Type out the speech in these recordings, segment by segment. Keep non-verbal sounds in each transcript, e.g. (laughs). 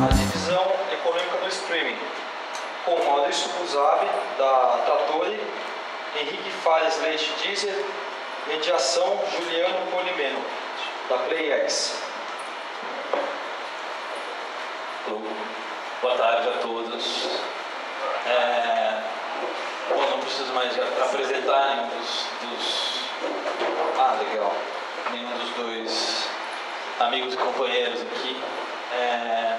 A divisão econômica do streaming, com Maurício Buzabi, da Trattori, Henrique Fares Leite Diesel, mediação Juliano Polimeno, da PlayX. Boa tarde a todos. É, bom, não preciso mais apresentar nenhum dos, dos. Ah, legal. Nenhum dos dois amigos e companheiros aqui. É,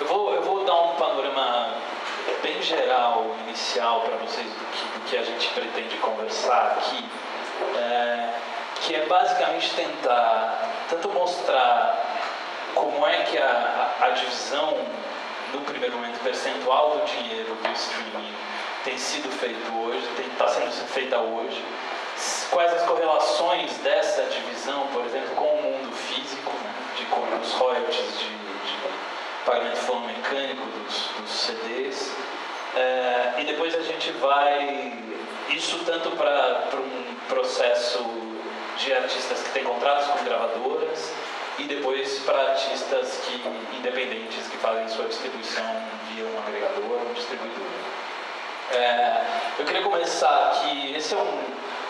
eu, vou, eu vou dar um panorama bem geral, inicial, para vocês do que, do que a gente pretende conversar aqui. É, que é basicamente tentar tanto mostrar como é que a, a, divisão, no primeiro momento, percentual do dinheiro do streaming tem sido feito hoje, está sendo feita hoje, quais as correlações dessa divisão, por exemplo, com o mundo físico, né, de como os royalties de, de pagamento fono mecânico dos, dos CDs, é, e depois a gente vai, isso tanto para um processo de artistas que têm contratos com gravadoras, e depois para artistas que, independentes que fazem sua distribuição via um agregador ou um distribuidor. É, eu queria começar aqui, esse é um,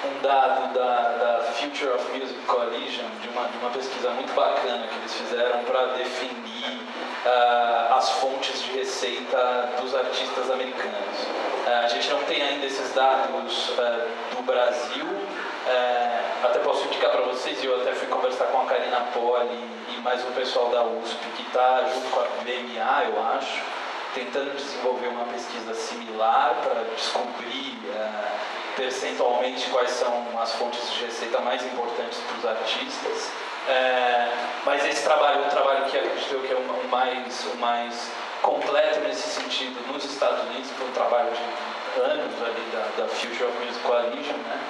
um dado da, da, Future of Music Coalition, de uma, de uma pesquisa muito bacana que eles fizeram para definir uh, as fontes de receita dos artistas americanos. Uh, a gente não tem ainda esses dados uh, do Brasil, até posso indicar para vocês, eu até fui conversar com a Karina Poli e mais um pessoal da USP que está junto com a BMA, eu acho, tentando desenvolver uma pesquisa similar para descobrir percentualmente quais são as fontes de receita mais importantes para os artistas. Uh, mas esse trabalho é um trabalho que acredito que é o mais, o mais completo nesse sentido nos Estados Unidos, foi um trabalho de anos ali da, da Future of Music Coalition, né?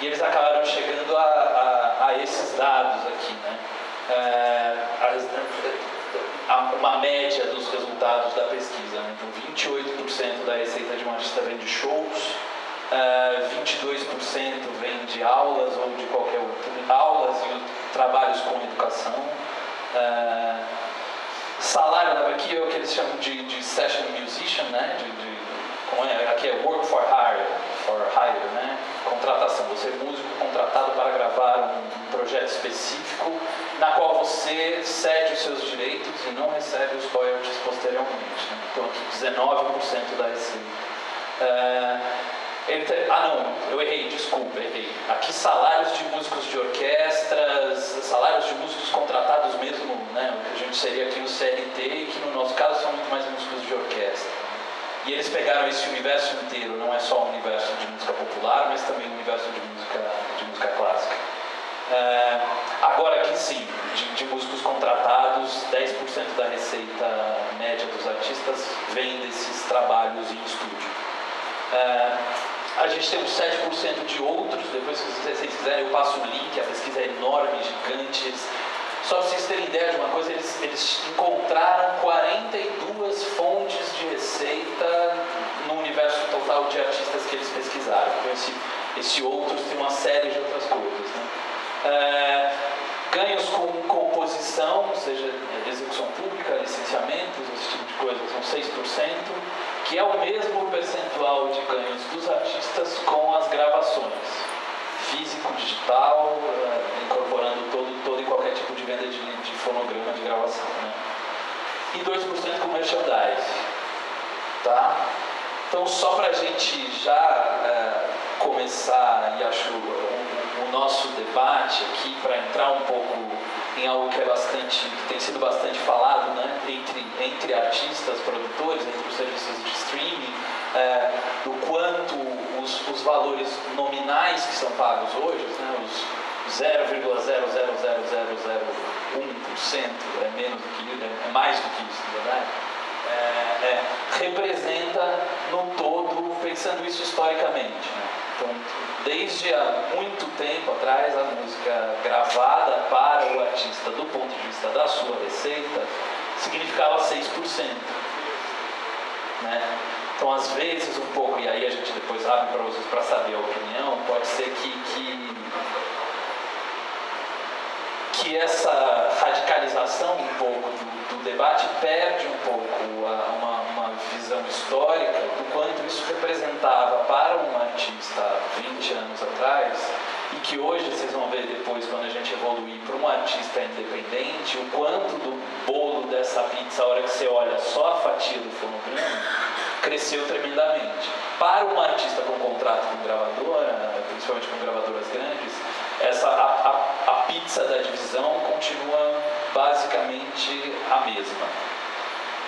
E eles acabaram chegando a, a, a esses dados aqui, né? É, a, uma média dos resultados da pesquisa. Né? Então, 28% da receita de um artista vem de shows, é, 22% vem de aulas ou de qualquer outro, aulas e trabalhos com educação. É, salário, aqui é o que eles chamam de, de session musician, né? De, de, é, aqui é work for hire, for hire, né? Contratação. Você é músico contratado para gravar um, um projeto específico na qual você cede os seus direitos e não recebe os royalties posteriormente. Né? Então aqui 19% da receita. É, ah não, eu errei, desculpa, errei. Aqui salários de músicos de orquestras, salários de músicos contratados mesmo, né, o que a gente seria aqui no CLT, que no nosso caso são muito mais músicos de orquestra. E eles pegaram esse universo inteiro, não é só o universo de música popular, mas também o universo de música, de música clássica. É, agora aqui sim, de, de, músicos contratados, 10% da receita média dos artistas vem desses trabalhos em estúdio. É, a gente tem uns 7% de outros, depois se vocês quiserem eu passo o link, a pesquisa é enorme, gigante. Eles, só para vocês terem ideia de uma coisa, eles, eles encontraram 42 fontes de receita no universo total de artistas que eles pesquisaram. Então esse, esse outros tem uma série de outras coisas. Né? É, ganhos com composição, ou seja, execução pública, licenciamentos, esse tipo de coisa, são 6%, que é o mesmo percentual de ganhos dos artistas com as gravações. Físico, digital, é, incorporando todo, todo e qualquer tipo de venda de, de fonograma de gravação. Né? E 2% com merchandise. Tá? Então, só para a gente já é, começar, e acho o nosso debate aqui para entrar um pouco em algo que é bastante, que tem sido bastante falado, né, entre, entre artistas, produtores, entre os serviços de streaming, é, do quanto os, os valores nominais que são pagos hoje, né, os 0,00001% é menos do que é, é mais do que isso, na verdade, é, é, representa no todo, pensando isso historicamente. Né? Então, desde há muito tempo atrás, a música gravada para o artista, do ponto de vista da sua receita, significava 6%. Né? Então, às vezes, um pouco, e aí a gente depois abre para vocês para saber a opinião, pode ser que, que que essa radicalização um pouco do, do debate perde um pouco a, uma, uma, visão histórica do quanto isso representava para um artista 20 anos atrás e que hoje vocês vão ver depois quando a gente evoluir para um artista independente o quanto do bolo dessa pizza a hora que você olha só a fatia do fonograma cresceu tremendamente. Para um artista com contrato com gravadora principalmente com gravadoras grandes essa a, a, a pizza da divisão continua basicamente a mesma.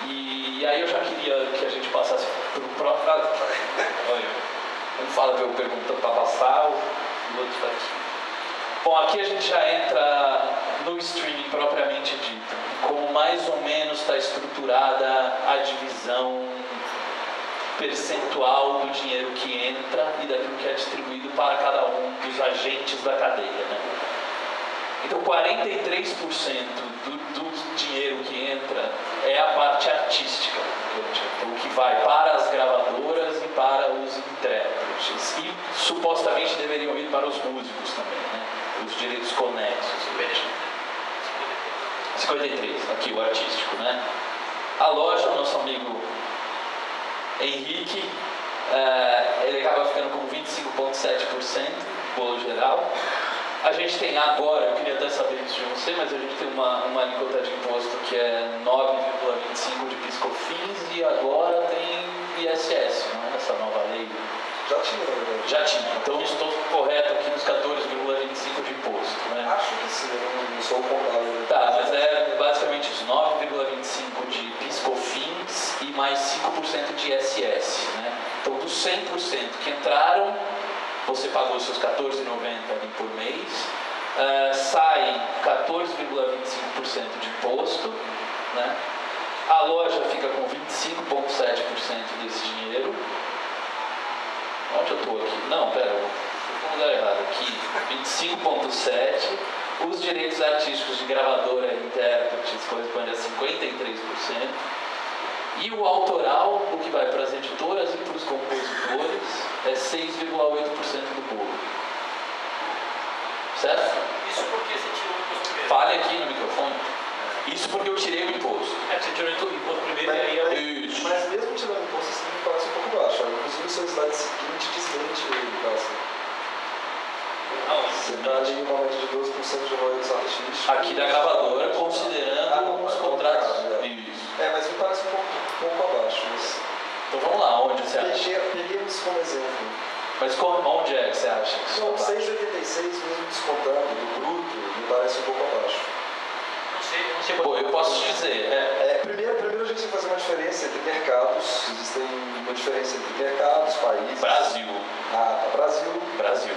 E, aí eu já queria que a gente passasse para o. Olha, um fala eu perguntando para passar, o outro está aqui. Bom, aqui a gente já entra no streaming propriamente dito, como mais ou menos está estruturada a divisão percentual do dinheiro que entra e daquilo que é distribuído para cada um dos agentes da cadeia. Né? Então, 43% do, do dinheiro que entra é a parte artística, o que vai para as gravadoras e para os intérpretes. E supostamente deveriam ir para os músicos também, né? os direitos conexos. 53, aqui o artístico, né? A loja, nosso amigo Henrique, uh, ele acaba ficando com 25,7% bolo geral. A gente tem agora, eu queria até saber isso de você, mas a gente tem uma, uma alíquota de imposto que é 9,25 de piscofins e agora tem ISS, não é essa nova lei? Já tinha, verdade. Já tinha. Então estou correto aqui nos 14,25 de imposto, né? Acho que sim, eu não sou o contábil. Né? Tá, mas é basicamente isso, 9,25 de piscofins e mais 5% de ISS, né? Então dos 100% que entraram, você pagou seus 14,90 por mês, uh, sai 14,25% de imposto, né? a loja fica com 25,7% desse dinheiro, Onde eu estou aqui? Não, pera, no lugar errado. Aqui, 25,7%. Os direitos artísticos de gravadora, intérpretes, corresponde a 53%. E o autoral, o que vai para as editoras e para os compositores, é 6,8% do bolo. Certo? Isso porque você tirou o imposto primeiro. Fale aqui no microfone. Isso porque eu tirei o imposto. É, você tirou o imposto primeiro mas, e aí eu... Isso. Mas mesmo tirando o imposto, assim, me parece um pouco baixo. Inclusive, o seu slide seguinte desmente ele, Cássio. Você está em uma média de 12% de royalties artísticos. Aqui da gravadora, considerando ah, os contratos. É. É, mas me parece um pouco, um pouco abaixo. Mas... Então vamos lá, onde você acha? Peguei, peguemos como exemplo. Mas como, onde é que você acha que Não, 6,86 mesmo descontando do bruto, me parece um pouco abaixo. Não sei, não sei Pô, eu posso te dizer. É, É, primeiro, primeiro a gente tem que fazer uma diferença entre mercados. Existem uma diferença entre mercados, países. Brasil. Ah, tá. Brasil. Brasil.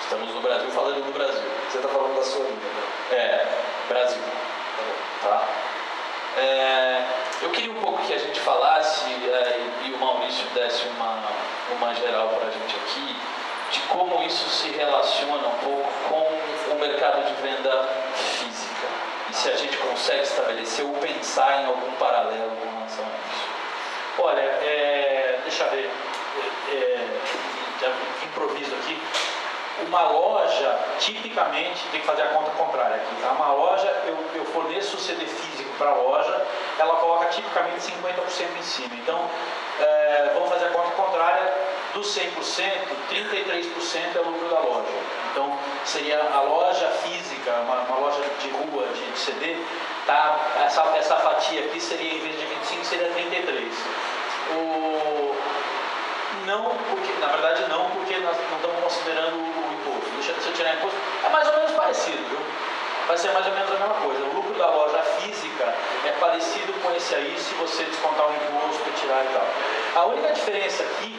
Estamos no Brasil falando do Brasil. Você está falando da sua linha, né? É, Brasil. Tá bom. Tá? É, eu queria um pouco que a gente falasse é, e, o Maurício desse uma, uma geral para a gente aqui de como isso se relaciona um pouco com o mercado de venda física e se a gente consegue estabelecer ou pensar em algum paralelo com relação a isso. Olha, é, deixa eu ver, é, é, improviso aqui. Uma loja, tipicamente, tem que fazer a conta contrária aqui. Tá? Uma loja, eu, eu forneço o CD físico para a loja, ela coloca tipicamente 50% em cima. Então, é, vamos fazer a conta contrária, dos 100%, 33% é lucro da loja. Então, seria a loja física, uma, uma loja de rua de, de CD, tá? essa, essa fatia aqui seria, em vez de 25, seria 33. O, não, porque, na verdade não, porque nós não estamos considerando o imposto. Deixa, se eu tirar imposto, é mais ou menos parecido, viu? Vai ser mais ou menos a mesma coisa. O lucro da loja física é parecido com esse aí, se você descontar o imposto, tirar e tal. A única diferença aqui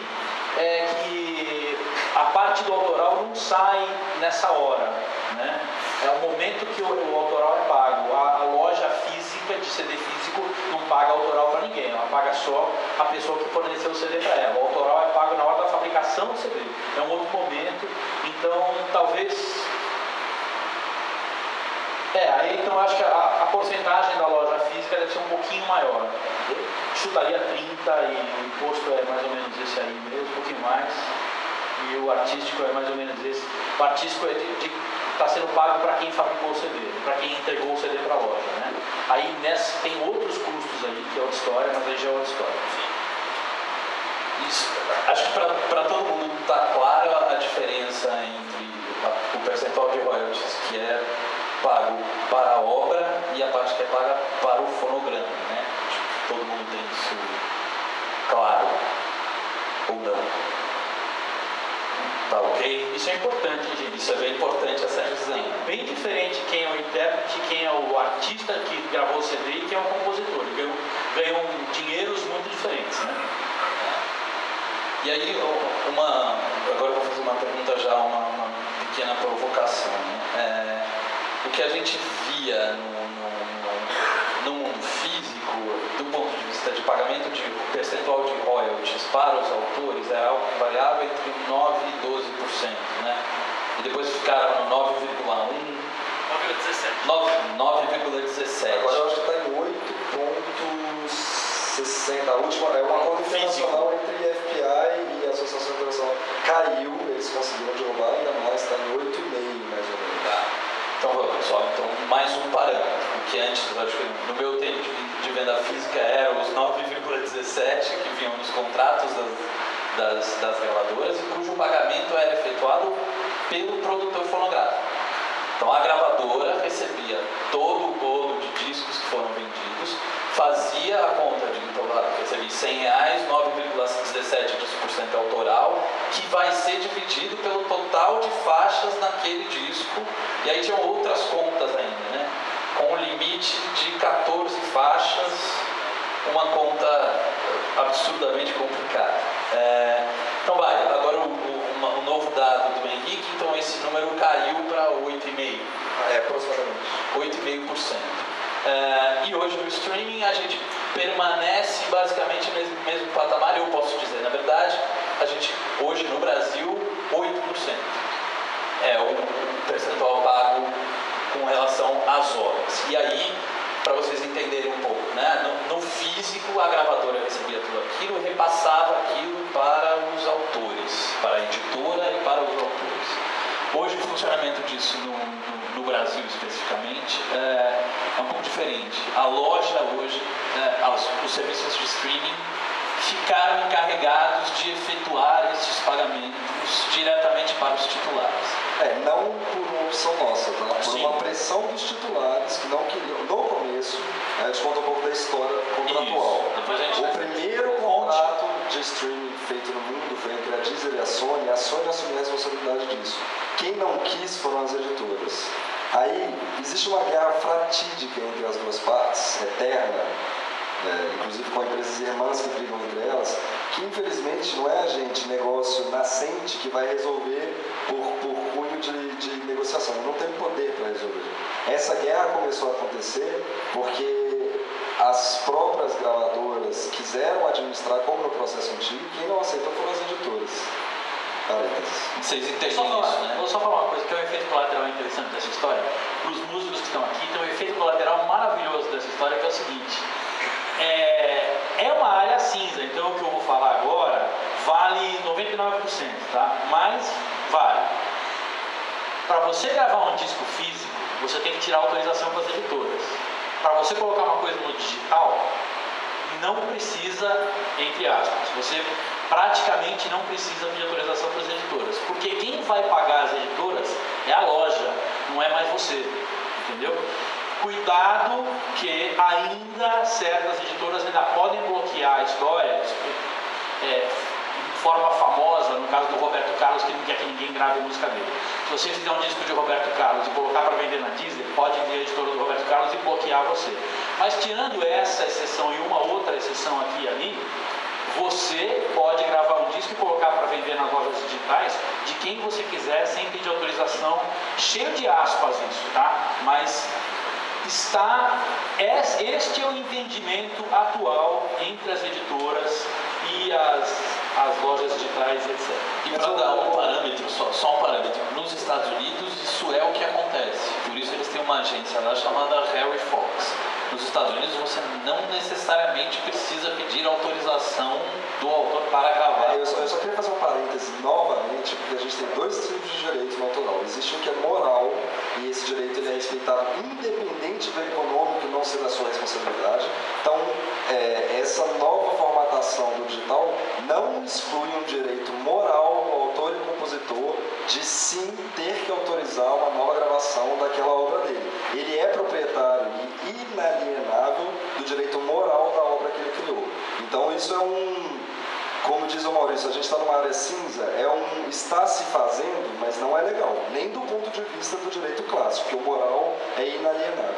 é que a parte do autoral não sai nessa hora, né? É o momento que o, o autoral é pago. A, a, loja física de CD físico não paga autoral para ninguém, ela paga só a pessoa que forneceu o CD para ela. O autoral é pago na hora da fabricação do CD. É um outro momento, então talvez é, aí então acho que a, a, porcentagem da loja física deve ser um pouquinho maior. Chutaria 30 e o imposto é mais ou menos esse aí mesmo, um pouquinho mais. E o artístico é mais ou menos esse. O artístico é de está sendo pago para quem fabricou o CD, para quem entregou o CD para a loja. Né? Aí nessa, tem outros custos aí, que é outra história, mas aí já é outra história. Isso, acho que para todo mundo está clara a diferença entre a, o percentual de royalties que é pago para a obra e a parte que é paga para o fonograma. Né? Acho que todo mundo tem isso claro. Ou não. Tá ok? Isso é importante, gente. Isso é bem importante essa revisão. Bem diferente quem é o intérprete, quem é o artista que gravou o CD e quem é o compositor. Ganham, ganham dinheiros muito diferentes, né? E aí, uma, agora eu vou fazer uma pergunta já, uma, uma pequena provocação. Né? É, o que a gente via no, no, no, mundo do ponto de vista de pagamento de percentual de royalties para os autores, era algo que variava entre 9% e 12%. Né? E depois ficaram no 9,1%. 9,17. Agora eu acho que está em 8,60. A última é um acordo internacional entre FPI e a Associação Internacional. Caiu, eles conseguiram derrubar ainda mais, está em 8,5 mais ou menos. Tá. Então vamos só, então mais um parâmetro, que antes, acho que no meu tempo de, de venda física eram os 9,17 que vinham nos contratos das, das, das gravadoras e cujo pagamento era efetuado pelo produtor fonográfico. Então a gravadora recebia todo o bolo de discos que foram vendidos, fazia a conta de então recebi 100 reais, 9,17% autoral, que vai ser dividido pelo total de faixas naquele disco, e aí tinham outras contas ainda? Com um limite de 14 faixas, uma conta absurdamente complicada. É, então vai, agora o, o, o, novo dado do Henrique, então esse número caiu para 8,5%. É, aproximadamente. 8,5%. É, e hoje no streaming a gente permanece basicamente no mesmo, mesmo patamar, eu posso dizer, na verdade, a gente hoje no Brasil, 8%. É o percentual pago com relação às horas. E aí, para vocês entenderem um pouco, né? No, no, físico, a gravadora recebia tudo aquilo repassava aquilo para os autores, para a editora e para os autores. Hoje, o funcionamento disso no, no, no Brasil especificamente é, é, um pouco diferente. A loja hoje, é, os, os serviços de streaming ficaram encarregados de efetuar esses pagamentos diretamente para os titulares. É, não por uma opção nossa, tá? Por Sim. uma pressão dos titulares que não queriam. No começo, a gente conta um pouco da história contratual. O primeiro contrato de streaming feito no mundo foi entre a Deezer e a Sony, a Sony assumiu a responsabilidade disso. Quem não quis foram as editoras. Aí existe uma guerra fratídica entre as duas partes, eterna, é, inclusive com empresas irmãs que brigam entre elas, que infelizmente não é a gente, negócio nascente, que vai resolver por, por cunho de, de negociação. Não tem poder para resolver. Essa guerra começou a acontecer porque as próprias gravadoras quiseram administrar como no processo antigo, e quem não aceitou foram as editoras. Vocês entendem só falar, isso, né? Vou só falar uma coisa, que é o efeito colateral interessante dessa história. Para os músicos que estão aqui, tem um efeito colateral maravilhoso dessa história, que é o seguinte é, é uma área cinza, então o que eu vou falar agora vale 99%, tá? Mas vale. Para você gravar um disco físico, você tem que tirar autorização com as editoras. Para você colocar uma coisa no digital, não precisa, entre aspas, você praticamente não precisa pedir autorização para as editoras. Porque quem vai pagar as editoras é a loja, não é mais você. Entendeu? Cuidado que ainda certas editoras ainda podem bloquear a história, é, de forma famosa, no caso do Roberto Carlos, que não quer que ninguém grave a música dele. Se você fizer um disco de Roberto Carlos e colocar para vender na Disney, pode vir a editora do Roberto Carlos e bloquear você. Mas tirando essa exceção e uma outra exceção aqui e ali, você pode gravar um disco e colocar para vender nas lojas digitais de quem você quiser, sem pedir autorização, cheio de aspas isso, tá? Mas está este é o entendimento atual entre as editoras e as as lojas digitais, etc. E para dar um parâmetro, só, só um parâmetro, nos Estados Unidos isso é o que acontece. Por isso eles têm uma agência lá chamada Harry Fox. Nos Estados Unidos você não necessariamente precisa pedir autorização do autor para gravar. É, eu, só, eu, só, queria fazer um parêntese novamente, porque a gente tem dois tipos de direito no autoral. Existe um que é moral, e esse direito ele é respeitado independente do econômico não ser da sua responsabilidade. Então, é, essa nova formatação do digital não exclui um direito moral do autor e compositor de sim ter que autorizar uma nova gravação daquela obra dele. Ele é proprietário e inalienável do direito moral da obra que ele criou. Então, isso é um como diz o Maurício, a gente está numa área cinza, é um está se fazendo, mas não é legal, nem do ponto de vista do direito clássico, que o moral é inalienável.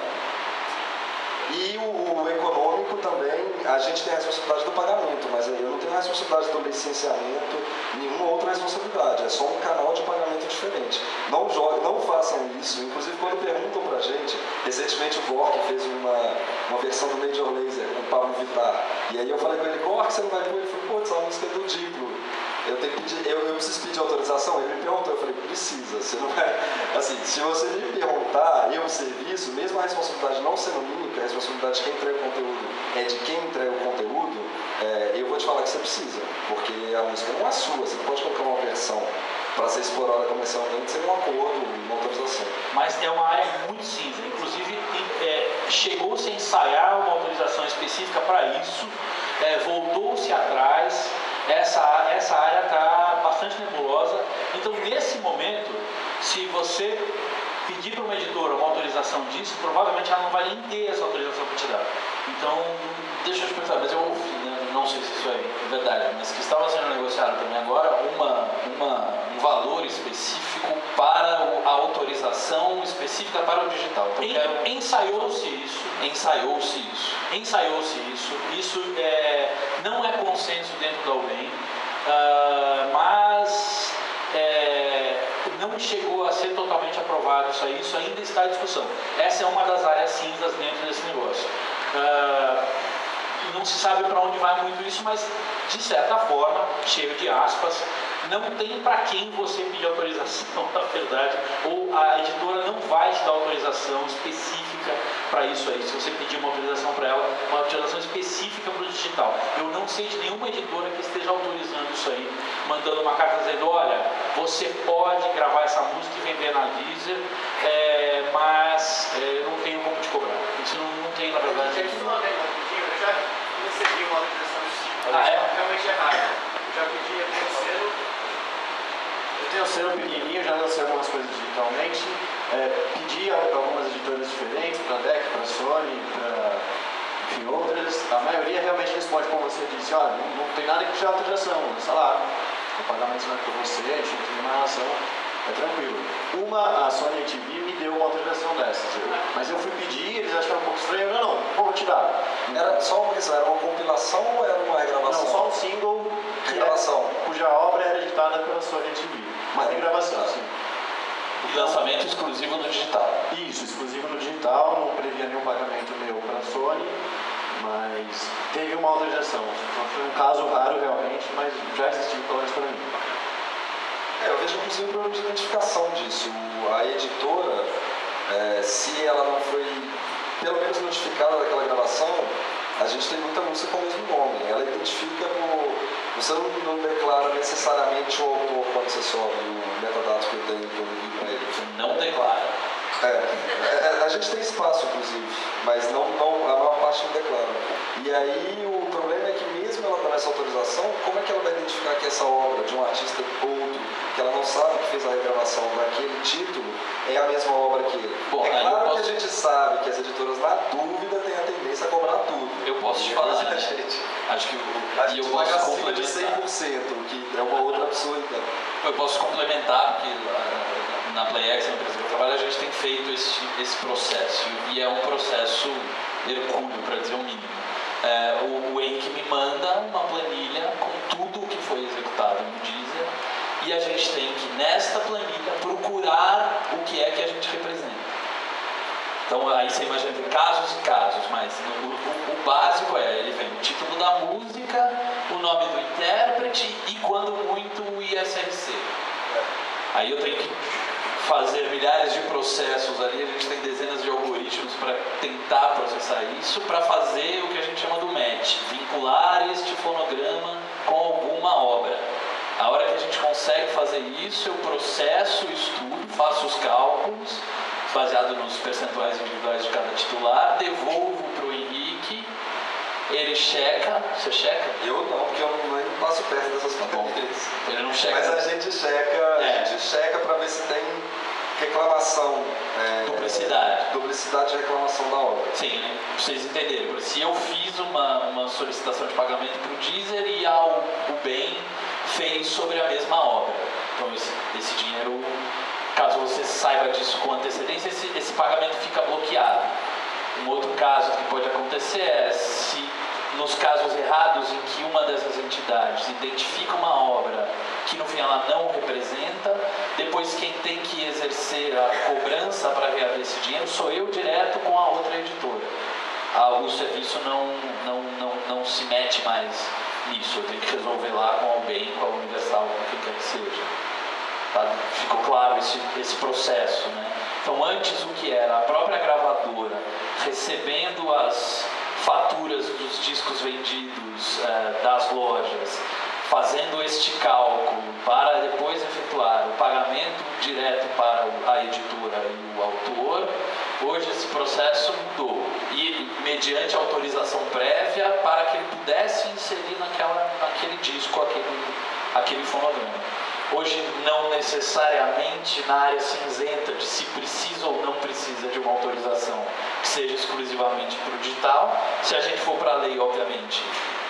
E o, o, econômico também, a gente tem a responsabilidade do pagamento, mas eu não tenho a responsabilidade do licenciamento, nenhuma outra responsabilidade, é só um canal de pagamento diferente. Não joguem, não façam isso, inclusive quando perguntam pra gente, recentemente o Gork fez uma, uma versão do Major Laser com o Pablo Vittar, e aí eu falei com ele, Gork, você não vai pôr? Ele falou, putz, a música é do Diplo eu tenho que pedir, eu, eu preciso pedir autorização? Ele me perguntou, eu falei, precisa, você não. (laughs) Assim, se você me perguntar, eu, serviço, mesmo a responsabilidade não sendo minha, a responsabilidade de quem entrega o conteúdo é de quem entrega o conteúdo, é, eu vou te falar que você precisa, porque a música não é sua, você não pode colocar uma versão para ser explorada comercialmente sem um acordo, uma autorização. Mas é uma área muito cinza, inclusive é, chegou-se a ensaiar uma autorização específica para isso, é, voltou-se atrás essa, essa área está bastante nebulosa. Então, nesse momento, se você pedir para uma editora uma autorização disso, provavelmente ela não vai nem ter essa autorização para te dar. Então, deixa eu te perguntar, mas eu ouvi, né? Não sei se isso é verdade, mas que estava sendo negociado também agora uma, uma, um valor específico para a autorização específica para o digital. En, ensaiou-se isso. Ensaiou-se isso. Ensaiou-se isso. Isso é, não é consenso dentro da UBEM, uh, mas é, não chegou a ser totalmente aprovado isso aí, isso ainda está em discussão. Essa é uma das áreas cinzas dentro desse negócio. Uh, não se sabe para onde vai muito isso, mas de certa forma, cheio de aspas, não tem para quem você pedir autorização, (laughs) na verdade, ou a editora não vai te dar autorização específica para isso aí. Se você pedir uma autorização para ela, uma autorização específica para o digital. Eu não sei de nenhuma editora que esteja autorizando isso aí, mandando uma carta dizendo: olha, você pode gravar essa música e vender na Deezer, é, mas é, eu não tenho como te cobrar. Isso não, não tem, na verdade. Eu já recebi uma tipo. Ah, é? Realmente é raro. Eu já pedi, eu tenho o selo pequenininho, já lancei algumas coisas digitalmente. É, pedi a algumas editoras diferentes, para DEC, para Sony, para enfim, outras. A maioria realmente responde como você disse, olha, não, não tem nada que puxar autorização, lança lá. O pagamento vai por você, a gente tem uma relação, é tranquilo. Uma, a Sony TV me deu uma autorização dessas, mas eu fui pedir, eles acharam um pouco estranho, não, não, vou te dar. Era só uma questão, era uma compilação ou era uma regravação? Não, só um single, regravação. É, cuja obra era editada pela Sony TV. Mas tem gravação, sim. E lançamento exclusivo no digital. Isso, exclusivo no digital, não previa nenhum pagamento meu para a Sony, mas teve uma autorização. Foi um caso raro realmente, mas já existiu pelo menos para mim. É, eu vejo inclusive um problema de identificação disso. A editora, é, se ela não foi pelo menos notificada daquela gravação, a gente tem muita música com o mesmo nome. Ela identifica por. Você não, não declara necessariamente o autor quando você sobe o metadado que eu tenho que eu para ele. Não declara. É, é, a gente tem espaço, inclusive, mas não, não, a maior parte não declara. E aí o problema é que mesmo ela dando essa autorização, como é que ela vai identificar que essa obra de um artista outro, que ela não sabe que fez a regravação daquele título, é a mesma obra que ele? Bom, é claro posso... que a gente sabe que as editoras, na dúvida, têm a tendência a cobrar tudo. Eu posso te falar, né? gente. Acho que o, a gente eu posso complementar. de 100%, que é uma outra então. Eu posso complementar, porque na PlayX, a empresa que eu trabalho, a gente tem feito esse, esse processo. E é um processo hercúleo, para dizer o mínimo. É, o, o me manda uma planilha com tudo o que foi executado no Deezer e a gente tem que, nesta planilha, procurar o que é que a gente representa. Então aí você imagina tem casos e casos, mas o, o, básico é, ele vem o título da música, o nome do intérprete e quando muito o ISRC. Aí eu tenho que fazer milhares de processos ali, a gente tem dezenas de algoritmos para tentar processar isso, para fazer o que a gente chama do match, vincular este fonograma com alguma obra. A hora que a gente consegue fazer isso, eu processo o estudo, faço os cálculos, baseado nos percentuais individuais de cada titular, devolvo para o Henrique, ele checa, você checa? Eu não, porque eu não, nem passo perto dessas tá coisas. Ele não checa. Mas a gente checa, é. a gente checa para ver se tem reclamação. É, duplicidade. Duplicidade de reclamação da obra. Sim, né? Pra vocês entenderem. Se eu fiz uma, uma solicitação de pagamento para o Deezer e a, o bem fez sobre a mesma obra. Então esse, esse dinheiro Caso você saiba disso com antecedência, esse, esse pagamento fica bloqueado. Um outro caso que pode acontecer é se nos casos errados em que uma dessas entidades identifica uma obra que no fim ela não representa, depois quem tem que exercer a cobrança para reaver esse dinheiro sou eu direto com a outra editora. Ah, o serviço não, não, não, não se mete mais nisso, eu tenho que resolver lá com alguém, com a Universal, com quem quer que seja. Tá? Ficou claro esse, esse processo. Né? Então, antes o que era a própria gravadora recebendo as faturas dos discos vendidos eh, das lojas, fazendo este cálculo para depois efetuar o pagamento direto para a editora e o autor, hoje esse processo mudou. E mediante autorização prévia para que ele pudesse inserir naquela, naquele disco aquele, aquele fonograma. Hoje, não necessariamente na área cinzenta de se precisa ou não precisa de uma autorização que seja exclusivamente para o digital. Se a gente for para a lei, obviamente,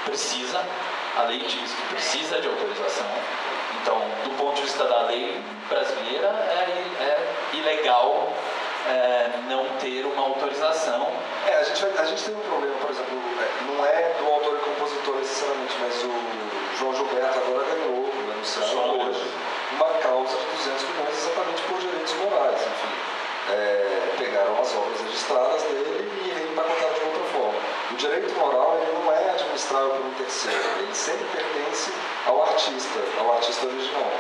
precisa. A lei diz que precisa de autorização. Então, do ponto de vista da lei brasileira, é, é ilegal é, não ter uma autorização. É, a gente, a gente tem um problema, por exemplo, é, não é do autor e compositor necessariamente, mas o João Gilberto agora ganhou anunciaram hoje uma causa de 200 milhões exatamente por direitos morais. Enfim, é, pegaram as obras registradas dele e reempacotaram de outra forma. O direito moral ele não é administrável por um terceiro, ele sempre pertence ao artista, ao artista original.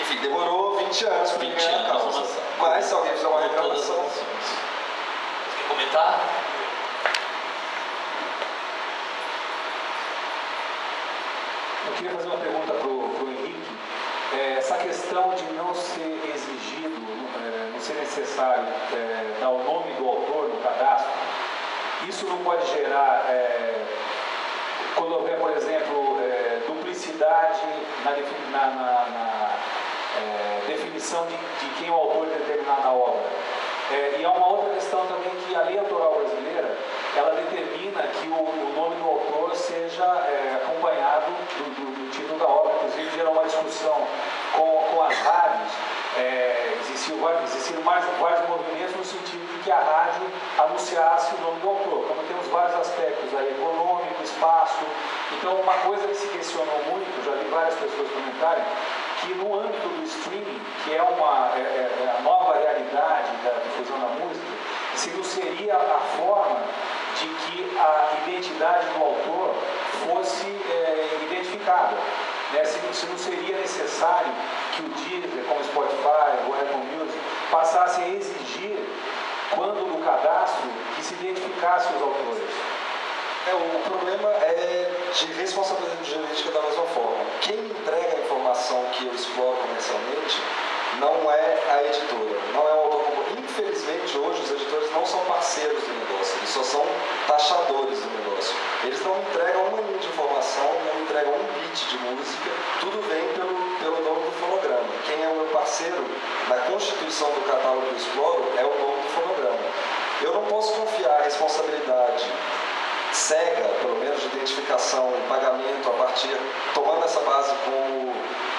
Enfim, demorou 20 anos para ganhar a causa. Mas se alguém fizer uma reclamação. Quer comentar? Eu queria fazer uma pergunta para o Henrique. É, essa questão de não ser exigido, é, não ser necessário é, dar o nome do autor no cadastro, isso não pode gerar, é, quando houver, por exemplo, é, duplicidade na, na, na, definição de, de, quem é o autor de determinada obra. E há uma outra questão também que a lei autoral brasileira ela determina que o, o nome do autor seja é, acompanhado do, do, do, título da obra. Inclusive, gerou uma discussão com, com as rádios. É, existiam, existiam mais, vários movimentos no sentido de que a rádio anunciasse o nome do autor. Como temos vários aspectos aí, econômico, espaço. Então, uma coisa que se questionou muito, já vi várias pessoas comentarem, que no âmbito do streaming, que é uma é, é, é a nova realidade da difusão da música, se não seria a forma de que a identidade do autor fosse é, identificada. Né? Se, se, não seria necessário que o Deezer, como o Spotify, o Apple Music, passasse a exigir, quando no cadastro, que se identificasse os autores. É, o problema é de responsabilidade jurídica da mesma forma. Quem entrega a informação que eu exploro comercialmente não é a editora, não é o autor. Infelizmente, hoje, os editores não são parceiros do negócio, eles só são taxadores do negócio. Eles não entregam uma linha de informação, não entregam um bit de música, tudo vem pelo, pelo dono do fonograma. Quem é o meu parceiro na constituição do catálogo eu exploro é o dono do fonograma. Eu não posso confiar a responsabilidade cega, pelo menos de identificação e pagamento a partir, tomando essa base como,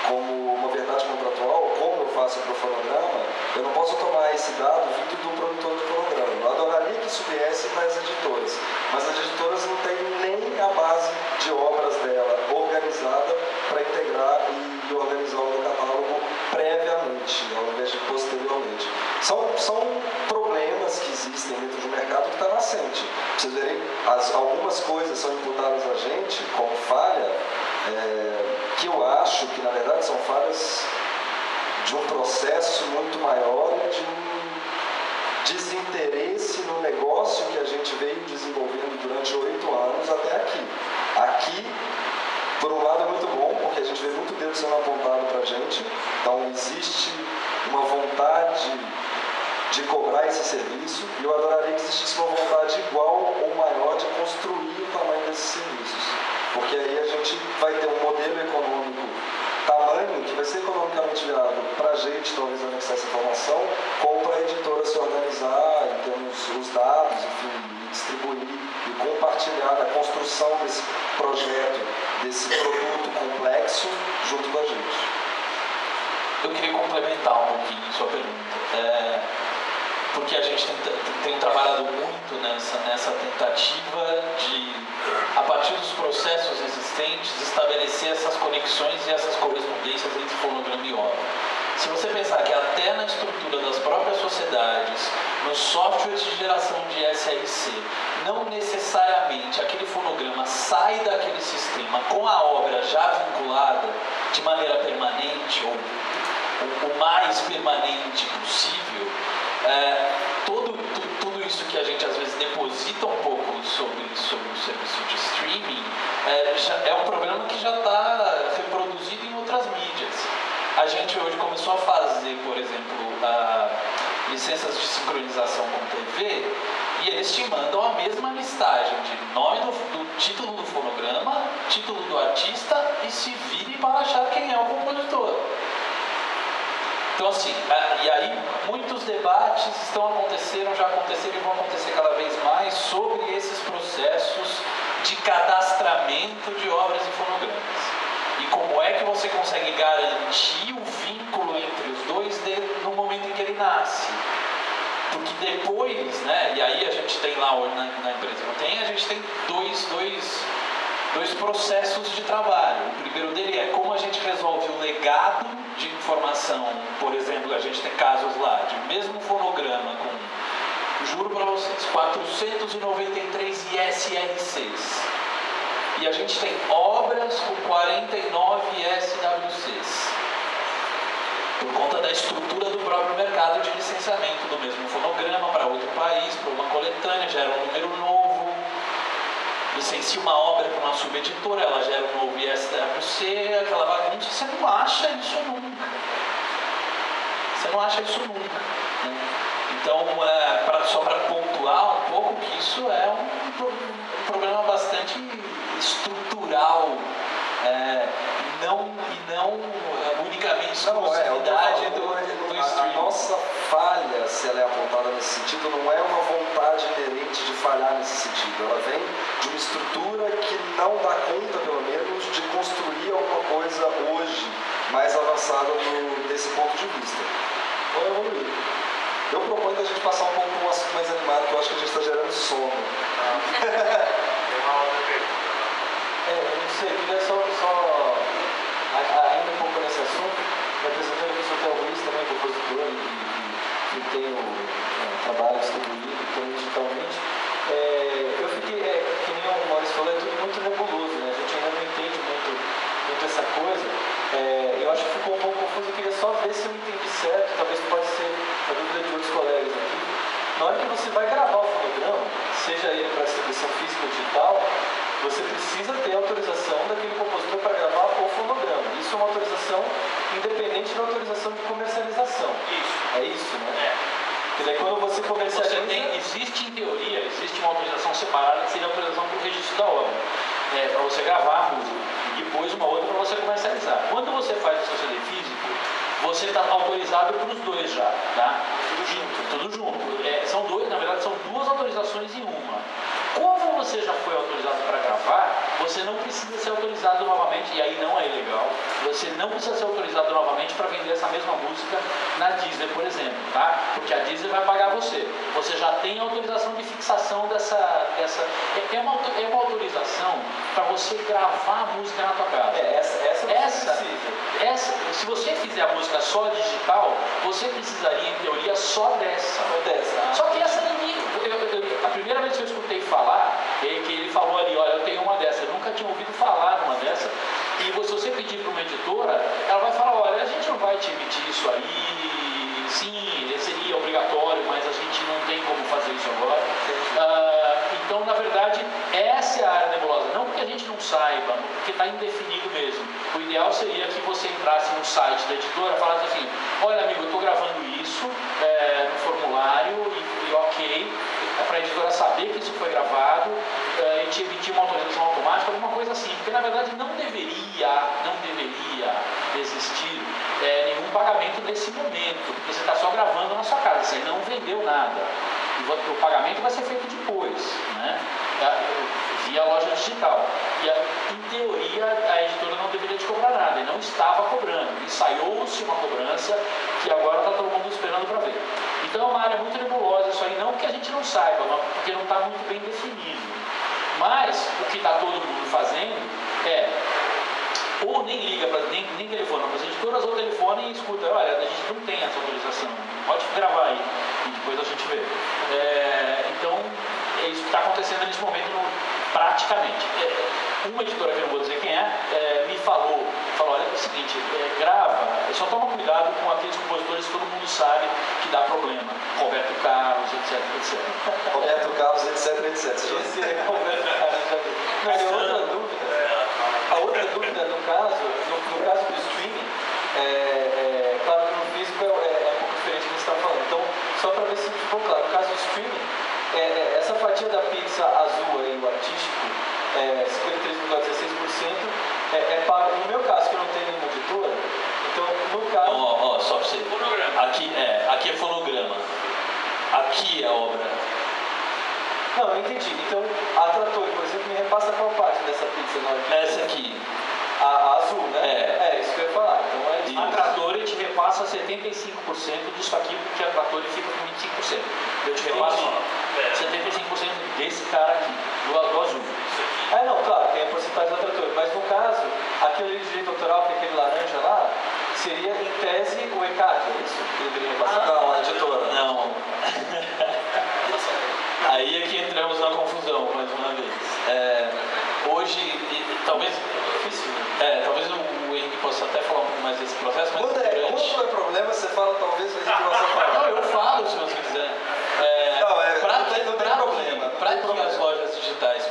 como uma verdade contratual, como eu faço para o fonograma, eu não posso tomar esse dado vindo do produtor do fonograma. Eu adoraria que isso viesse das editoras, mas as editoras não têm nem a base de obras dela organizada para integrar e organizar o catálogo previamente, ao invés de posteriormente. São, são problemas que está nascente. Vocês verem, as, algumas coisas são imputadas a gente como falha, é, que eu acho que na verdade são falhas de um processo muito maior e de um desinteresse no negócio que a gente veio desenvolvendo durante oito anos até aqui. Aqui por um lado é muito bom, porque a gente vê muito dedo sendo apontado para a gente, então existe uma vontade de cobrar esse serviço e eu adoraria que existisse uma vontade igual ou maior de construir o tamanho desses serviços. Porque aí a gente vai ter um modelo econômico tamanho que vai ser economicamente viável para a gente, talvez, anexar essa informação, como para a editora se organizar em termos os dados, enfim, distribuir e compartilhar a construção desse projeto, desse produto complexo junto com a gente. Eu queria complementar um pouquinho sua pergunta. É, porque a gente tem, trabalhado muito nessa, nessa tentativa de, a partir dos processos existentes, estabelecer essas conexões e essas correspondências entre fonograma e obra. Se você pensar que até na estrutura das próprias sociedades, nos softwares de geração de SRC, não necessariamente aquele fonograma sai daquele sistema com a obra já vinculada de maneira permanente ou o mais permanente possível, é, todo, tu, tudo isso que a gente às vezes deposita um pouco sobre, sobre o serviço de streaming é, já, é um problema que já está reproduzido em outras mídias. A gente hoje começou a fazer, por exemplo, a, licenças de sincronização com TV e eles te mandam a mesma listagem de nome do, do título do fonograma, título do artista e se vire para achar quem é o compositor. Então, assim, e aí muitos debates estão acontecendo, já aconteceram e vão acontecer cada vez mais sobre esses processos de cadastramento de obras e fonogramas. E como é que você consegue garantir o vínculo entre os dois no momento em que ele nasce? Porque depois, né, e aí a gente tem lá na, na empresa não tem, a gente tem dois, dois, dois processos de trabalho. O primeiro dele é como a gente resolve o legado de informação, por exemplo, a gente tem casos lá de mesmo fonograma com, juro para vocês, 493 ISRCs. E a gente tem obras com 49 SWCs. Por conta da estrutura do próprio mercado de licenciamento do mesmo fonograma para outro país, para uma coletânea, gera um. Licencia uma obra para uma subeditora, ela gera um novo ISWC, aquela bagunça. Você não acha isso nunca. Você não acha isso nunca. Né? Então, é, pra, só para pontuar um pouco que isso é um, um problema bastante estrutural é, não, e não é, unicamente exclusividade não, é, do, do a, a nossa falha, se ela é apontada nesse sentido, não é uma vontade inerente de falhar nesse sentido. Ela vem de uma estrutura que não dá conta, pelo menos, de construir alguma coisa hoje mais avançada do, desse ponto de vista. Então, evoluir. Eu proponho que a gente passar um pouco um assunto mais animado, que eu acho que a gente está gerando sono. (laughs) É, eu não sei, eu queria só ainda um pouco nesse assunto, me apresentando aqui, sou Theo Luiz, também compositor e, e, e tenho é, trabalho distribuído também digitalmente. É, eu fiquei, é, que nem o Maurício falou, é tudo muito nebuloso, né? a gente ainda não entende muito, muito essa coisa. É, eu acho que ficou um pouco confuso, eu queria só ver se eu entendi certo, talvez pode ser a dúvida de outros colegas aqui. Na hora que você vai gravar o fonograma, seja ele para distribuição física ou digital, você precisa ter autorização daquele compositor para gravar o fonograma. Isso é uma autorização independente da autorização de comercialização. Isso. É isso, né? É. Porque daí quando você comercializa... Você tem, existe em teoria, existe uma autorização separada que seria a autorização para o registro da obra. É, para você gravar a música. E depois uma outra para você comercializar. Quando você faz o seu CD físico, você está autorizado para os dois já, tá? Tudo junto. Tudo junto. É, são dois, na verdade, são duas autorizações em uma. Como você já foi autorizado para gravar, você não precisa ser autorizado novamente, e aí não é ilegal, você não precisa ser autorizado novamente para vender essa mesma música na Disney, por exemplo, tá? Porque a Disney vai pagar você. Você já tem autorização de fixação dessa. dessa é, é uma, é uma autorização para você gravar a música na tua casa. É, essa, essa, essa, essa, se você fizer a música só digital, você precisaria, em teoria, só dessa. Só dessa. Só que essa ninguém. Eu, que, que ele falou ali, olha, eu tenho uma dessa, eu nunca tinha ouvido falar numa dessa, e se você pedir para uma editora, ela vai falar, olha, a gente não vai te emitir isso aí, sim, seria obrigatório, mas a gente não tem como fazer isso agora. Ah, então, na verdade, essa é a área nebulosa, não porque a gente não saiba, porque está indefinido mesmo. O ideal seria que você entrasse no site da editora e falasse assim, olha amigo, eu estou gravando isso é, no formulário e, e ok, para a editora saber que isso foi gravado é, e te emitir uma autorização automática, alguma coisa assim. Porque na verdade não deveria, não deveria existir é, nenhum pagamento nesse momento, porque você está só gravando na sua casa, você não vendeu nada. E o pagamento vai ser feito depois, né? Via loja digital. E em teoria a editora não deveria te cobrar nada, e não estava cobrando. Ensaiou-se uma cobrança que agora está todo mundo esperando para ver. Então é uma área muito nebulosa isso aí, não porque a gente não saiba, porque não está muito bem definido. Mas o que está todo mundo fazendo é ou nem liga, pra, nem, nem telefona para as editoras, ou telefona e escuta, olha, a gente não tem essa autorização, pode gravar aí, e depois a gente vê. É, então, é isso que está acontecendo nesse momento, praticamente. É, uma editora, que eu não vou dizer quem é, é me falou, falou, olha, é o seguinte, é, grava, só toma cuidado com aqueles compositores que todo mundo sabe que dá problema. Roberto Carlos, etc, etc. (laughs) Roberto Carlos, etc, etc. Esse é Roberto Carlos. Mas outra dúvida, a outra dúvida, no caso, no, no caso do streaming, é, é, claro que no físico é, é, um pouco diferente do que você está falando. Então, só para ver se ficou claro, no caso do streaming, é, é, essa fatia da pizza azul aí, o artístico, é, 53,16%, é, é pago, no meu caso, que eu não tenho nenhuma editora, então, no caso... Ó, oh, oh, só para você... Aqui é, aqui é fonograma. Aqui é a obra. Não, eu entendi. Então, a Trator, por exemplo, me repassa qual parte dessa pizza? Não, aqui? Essa aqui. A, a, azul, né? É. É, isso que eu ia falar. Então, é isso. A Trattori te repassa 75% disso aqui, porque a Trattori fica com 25%. Eu te repasso 75% desse cara aqui, do, do azul. É, não, claro, tem a porcentagem da Trattori. Mas no autoral, que é aquele laranja lá, seria em tese o ECAD, é isso deveria repassar? Ah, não, a editora. Não. (laughs) Aí é que entramos na confusão, mais uma vez. É, hoje, e, talvez. Difícil, né? É, talvez o Henrique possa até falar um pouco mais desse processo, mas. Quando, é, quando é problema, você fala, talvez o Henrique possa falar. Não, eu falo se você quiser. É, não, é, pra não, tem, não tem problema. Para que as lojas digitais,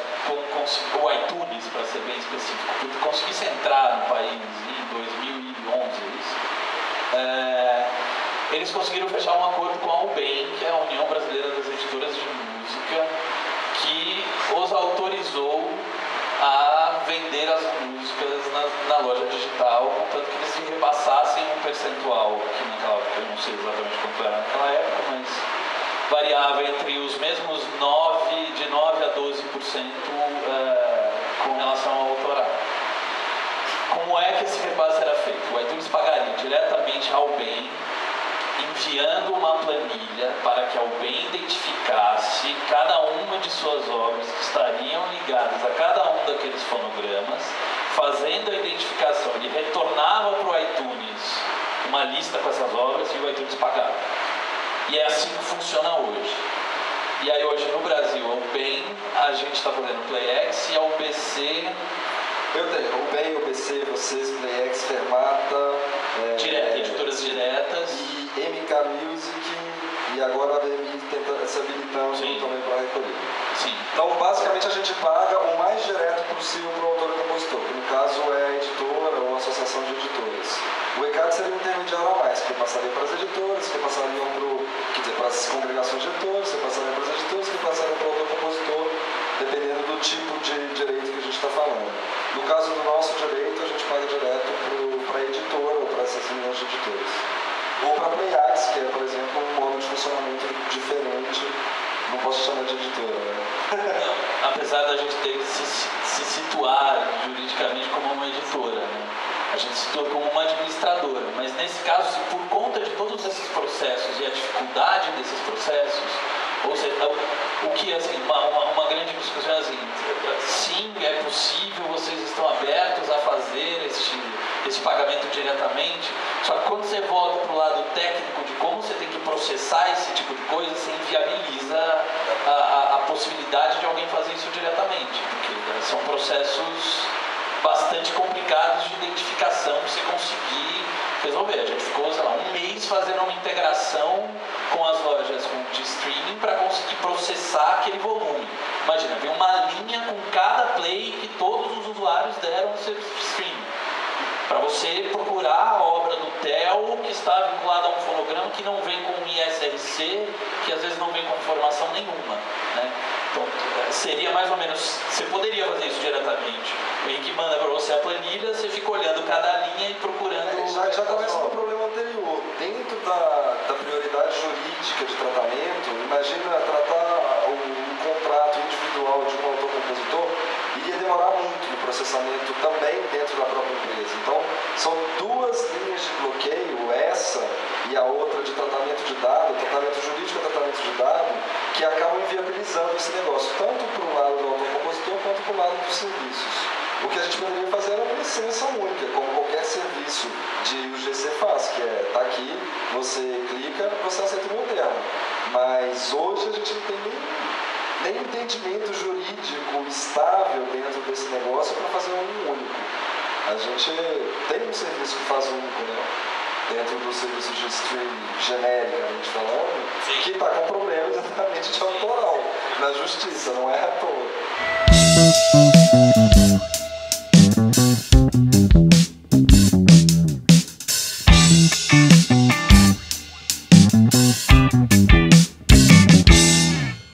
o iTunes, para ser bem específico, conseguisse entrar no país em 2011, isso, é, eles conseguiram fechar um acordo com a UBEM, que é a União Brasileira das Editoras de Música, que os autorizou a vender as músicas na, na loja digital, contanto que eles repassassem um percentual, que naquela época eu não sei exatamente quanto era naquela época, mas variava entre os mesmos 9, de 9 a 12% é, com relação ao autoral. Como é que esse repasse era feito? O iTunes pagaria diretamente ao bem enviando uma planilha para que alguém identificasse cada uma de suas obras que estariam ligadas a cada um daqueles fonogramas, fazendo a identificação. Ele retornava para o iTunes uma lista com essas obras e o iTunes pagava. E é assim que funciona hoje. E aí hoje no Brasil, o BEM, a gente está fazendo PlayX e a UBC eu tenho o BEM, o BC, vocês, PlayX, Fermata. É, Direto, editoras diretas. E MK Music e agora a VMI tenta, se habilitando Sim. também para recolher. Sim. Então, basicamente, a gente paga o mais direto possível para o autor e compositor, que no caso é a editora ou a associação de editores. O ECAD seria um intermediário a mais, que passaria para as editoras, que passariam para as congregações de editores, que passariam para as editoras, que passariam para o autor compositor, dependendo do tipo de direito que a gente está falando. No caso do nosso direito, a gente paga direto para a editora ou para essas milhões de editores. Ou para a Playarts, que é, por exemplo, um modo de funcionamento diferente, não posso chamar de editora, né? (laughs) apesar da gente ter que se, se situar juridicamente como uma editora, né? a gente se situa como uma administradora, mas nesse caso, por conta de todos esses processos e a dificuldade desses processos, ou seja, o que, assim, uma, uma, uma grande discussão é assim, sim, é possível, vocês estão abertos a fazer este, esse pagamento diretamente, só que quando você volta para o lado técnico de como você tem que processar esse tipo de coisa, você inviabiliza a, a, a possibilidade de alguém fazer isso diretamente, porque são processos bastante complicados de identificação, você conseguir resolver. A gente ficou, sei lá, um mês fazendo uma integração com as lojas de streaming para conseguir processar aquele volume. Imagina, vem uma linha com cada play que todos os usuários deram no de streaming. Para você procurar a obra do TEL que está vinculada a um fonograma que não vem com ISRC, que às vezes não vem com informação nenhuma. Né? Seria mais ou menos, você poderia fazer isso diretamente. O Henrique manda para você a planilha, você fica olhando cada linha e procurando. É, já, já começa no problema anterior. Dentro da, da prioridade jurídica de tratamento, imagina tratar um, um contrato individual de um autor-compositor, iria demorar muito no processamento também dentro da própria empresa. Então, são duas linhas de bloqueio, essa e a outra de tratamento de dado, tratamento jurídico e tratamento de dado, que acabam inviabilizando esse negócio, tanto para o lado do para o lado dos serviços. O que a gente poderia fazer era uma licença única, como qualquer serviço de UGC faz, que é tá aqui, você clica, você aceita o meu termo. Mas hoje a gente não tem nem, nem entendimento jurídico estável dentro desse negócio para fazer um único. A gente tem um serviço que faz único, né? dentro do serviço de streaming genericamente falando, Sim. que está com problema exatamente de autoral na justiça, não é à toa.